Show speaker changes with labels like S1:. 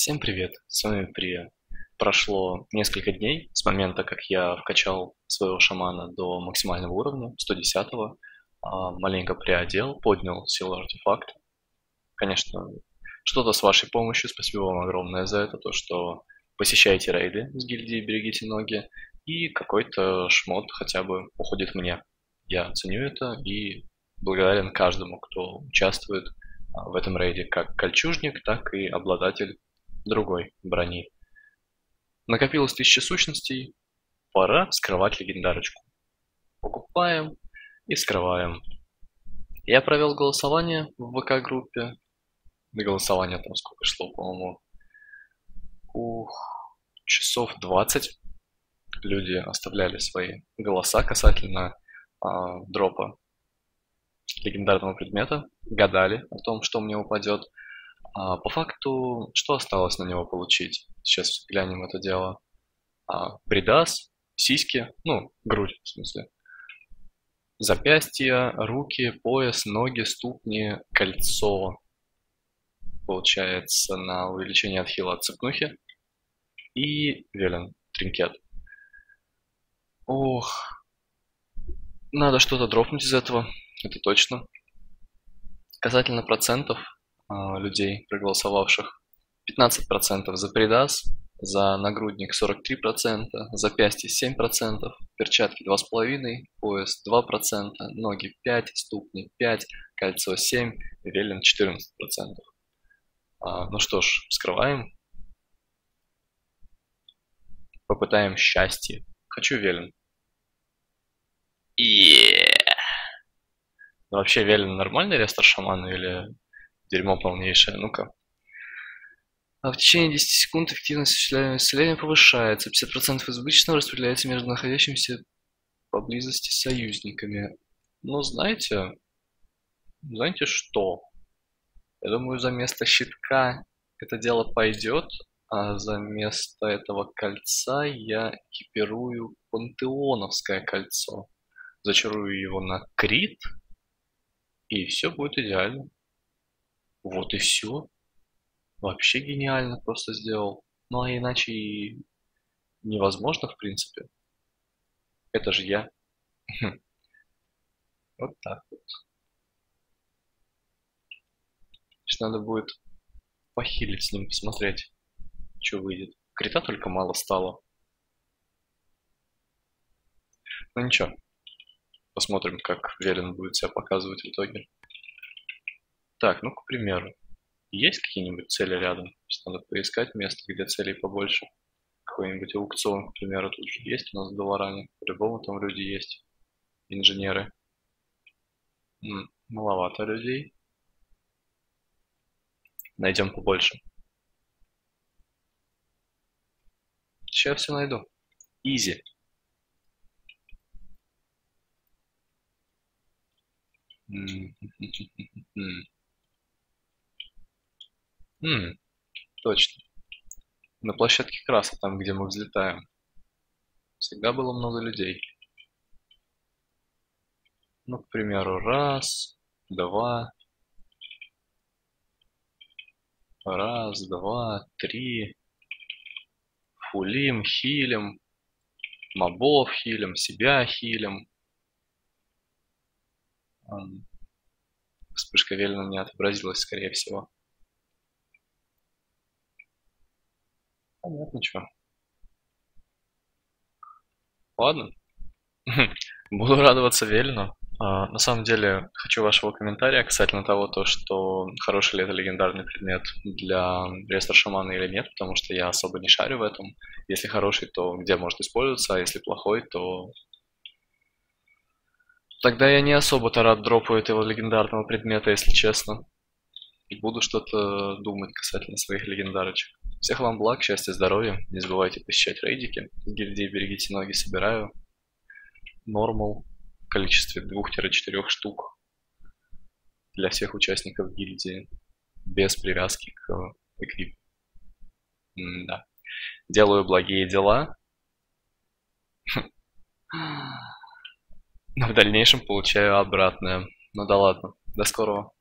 S1: Всем привет, с вами Прия. Прошло несколько дней с момента, как я вкачал своего шамана до максимального уровня, 110-го, а, маленько приодел, поднял силу артефакта. Конечно, что-то с вашей помощью, спасибо вам огромное за это, то, что посещаете рейды с гильдии «Берегите ноги», и какой-то шмот хотя бы уходит мне. Я ценю это и благодарен каждому, кто участвует а, в этом рейде, как кольчужник, так и обладатель другой брони. Накопилось тысяча сущностей, пора скрывать легендарочку. Покупаем и скрываем. Я провел голосование в ВК-группе. Голосование там сколько шло, по-моему. Ух, часов 20 люди оставляли свои голоса касательно а, дропа легендарного предмета, гадали о том, что мне упадет. А, по факту, что осталось на него получить? Сейчас глянем это дело. А, придас, сиськи, ну, грудь в смысле. Запястья, руки, пояс, ноги, ступни, кольцо. Получается на увеличение отхила от цепнухи. И велен, тринкет. Ох, надо что-то дропнуть из этого, это точно. Касательно процентов людей, проголосовавших, 15% за придас, за нагрудник 43%, запястье 7%, перчатки 2,5%, пояс 2%, ноги 5%, ступни 5%, кольцо 7%, велен 14%. А, ну что ж, вскрываем. Попытаем счастье. Хочу велен. Yeah. вообще Велин нормальный рестор шамана или дерьмо полнейшее? Ну-ка. А в течение 10 секунд эффективность осуществляемого исцеления повышается. 50% избыточного распределяется между находящимися поблизости союзниками. Ну, знаете, знаете что? Я думаю, за место щитка это дело пойдет, а за место этого кольца я экипирую пантеоновское кольцо зачарую его на крит, и все будет идеально. Вот и все. Вообще гениально просто сделал. Ну а иначе и невозможно, в принципе. Это же я. Вот так вот. Сейчас надо будет похилить с ним, посмотреть, что выйдет. Крита только мало стало. Ну ничего. Посмотрим, как Велин будет себя показывать в итоге. Так, ну, к примеру, есть какие-нибудь цели рядом? Сейчас надо поискать место, где целей побольше. Какой-нибудь аукцион, к примеру, тут же есть у нас в Долоране. По-любому там люди есть. Инженеры. М -м, маловато людей. Найдем побольше. Сейчас все найду. Изи. Хм, точно. На площадке краса, там, где мы взлетаем. Всегда было много людей. Ну, к примеру, раз, два, раз, два, три. Фулим, хилим, мобов хилим, себя хилим. Вспышка Велина не отобразилась, скорее всего. Понятно, что. Ладно. Буду радоваться Велину. А, на самом деле, хочу вашего комментария касательно того, то, что хороший ли это легендарный предмет для рестор шамана или нет, потому что я особо не шарю в этом. Если хороший, то где может использоваться, а если плохой, то Тогда я не особо-то рад дропу этого легендарного предмета, если честно. И буду что-то думать касательно своих легендарочек. Всех вам благ, счастья, здоровья. Не забывайте посещать рейдики. Гильдии берегите ноги, собираю. Нормал в количестве 2-4 штук для всех участников гильдии. Без привязки к эквип. да. Делаю благие дела. но в дальнейшем получаю обратное. Ну да ладно, до скорого.